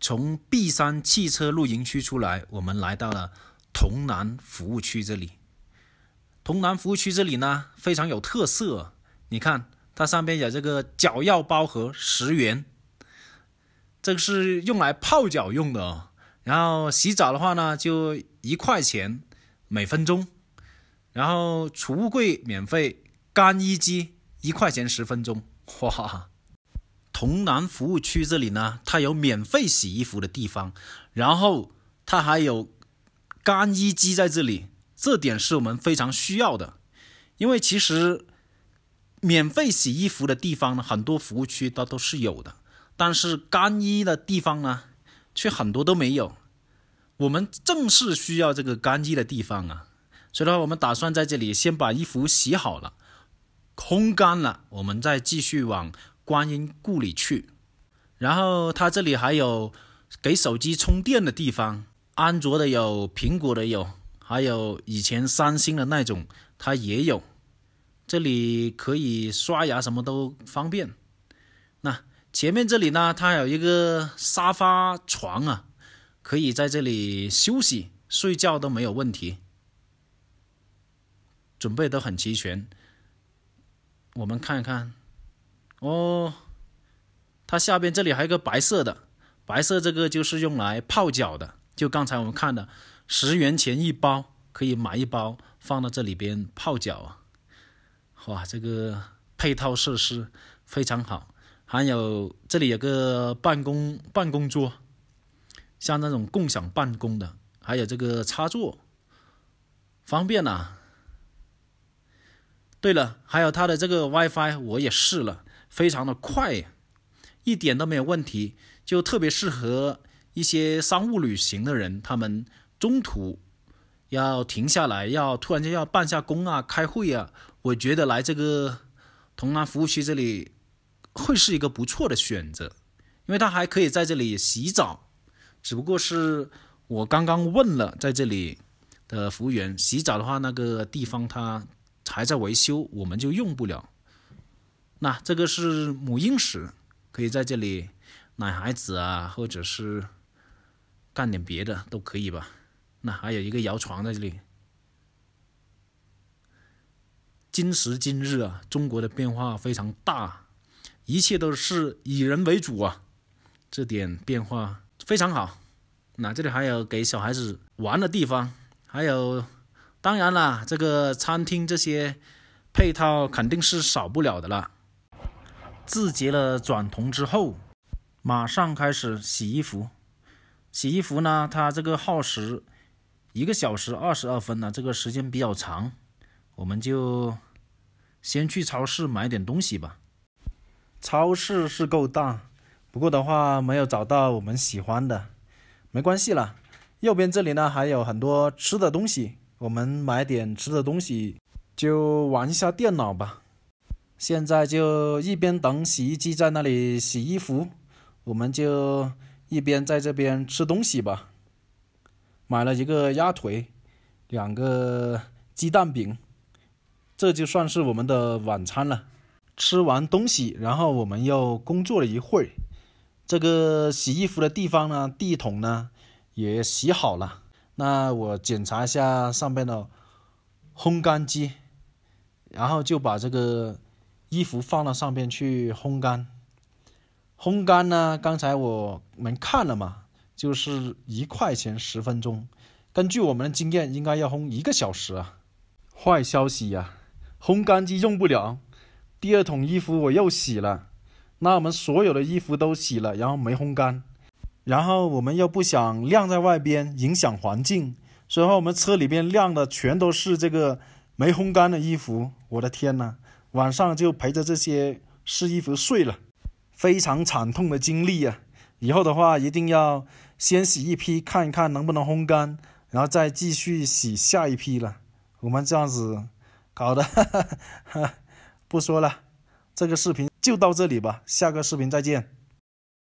从璧山汽车露营区出来，我们来到了潼南服务区这里。潼南服务区这里呢，非常有特色。你看，它上边有这个脚药包和十元，这个是用来泡脚用的哦。然后洗澡的话呢，就一块钱每分钟。然后储物柜免费，干衣机一块钱十分钟。哇！潼南服务区这里呢，它有免费洗衣服的地方，然后它还有干衣机在这里，这点是我们非常需要的。因为其实免费洗衣服的地方呢，很多服务区它都是有的，但是干衣的地方呢，却很多都没有。我们正是需要这个干衣的地方啊，所以的话，我们打算在这里先把衣服洗好了，烘干了，我们再继续往。观音故里去，然后它这里还有给手机充电的地方，安卓的有，苹果的有，还有以前三星的那种，它也有。这里可以刷牙，什么都方便。那前面这里呢，它有一个沙发床啊，可以在这里休息、睡觉都没有问题，准备都很齐全。我们看一看。哦，它下边这里还有个白色的，白色这个就是用来泡脚的。就刚才我们看的，十元钱一包，可以买一包放到这里边泡脚。哇，这个配套设施非常好。还有这里有个办公办公桌，像那种共享办公的，还有这个插座，方便呐。对了，还有它的这个 WiFi，我也试了。非常的快，一点都没有问题，就特别适合一些商务旅行的人，他们中途要停下来，要突然间要办下工啊、开会啊，我觉得来这个潼南服务区这里会是一个不错的选择，因为他还可以在这里洗澡，只不过是我刚刚问了，在这里的服务员洗澡的话，那个地方他还在维修，我们就用不了。那这个是母婴室，可以在这里奶孩子啊，或者是干点别的都可以吧。那还有一个摇床在这里。今时今日啊，中国的变化非常大，一切都是以人为主啊，这点变化非常好。那这里还有给小孩子玩的地方，还有，当然啦，这个餐厅这些配套肯定是少不了的了。自结了转铜之后，马上开始洗衣服。洗衣服呢，它这个耗时一个小时二十二分呢，这个时间比较长。我们就先去超市买点东西吧。超市是够大，不过的话没有找到我们喜欢的，没关系了。右边这里呢还有很多吃的东西，我们买点吃的东西，就玩一下电脑吧。现在就一边等洗衣机在那里洗衣服，我们就一边在这边吃东西吧。买了一个鸭腿，两个鸡蛋饼，这就算是我们的晚餐了。吃完东西，然后我们又工作了一会儿。这个洗衣服的地方呢，地桶呢也洗好了。那我检查一下上边的烘干机，然后就把这个。衣服放到上边去烘干，烘干呢？刚才我们看了嘛，就是一块钱十分钟。根据我们的经验，应该要烘一个小时啊。坏消息呀，烘干机用不了。第二桶衣服我又洗了，那我们所有的衣服都洗了，然后没烘干，然后我们又不想晾在外边影响环境，所以我们车里边晾的全都是这个没烘干的衣服。我的天呐！晚上就陪着这些湿衣服睡了，非常惨痛的经历啊！以后的话一定要先洗一批，看一看能不能烘干，然后再继续洗下一批了。我们这样子搞的，不说了，这个视频就到这里吧，下个视频再见。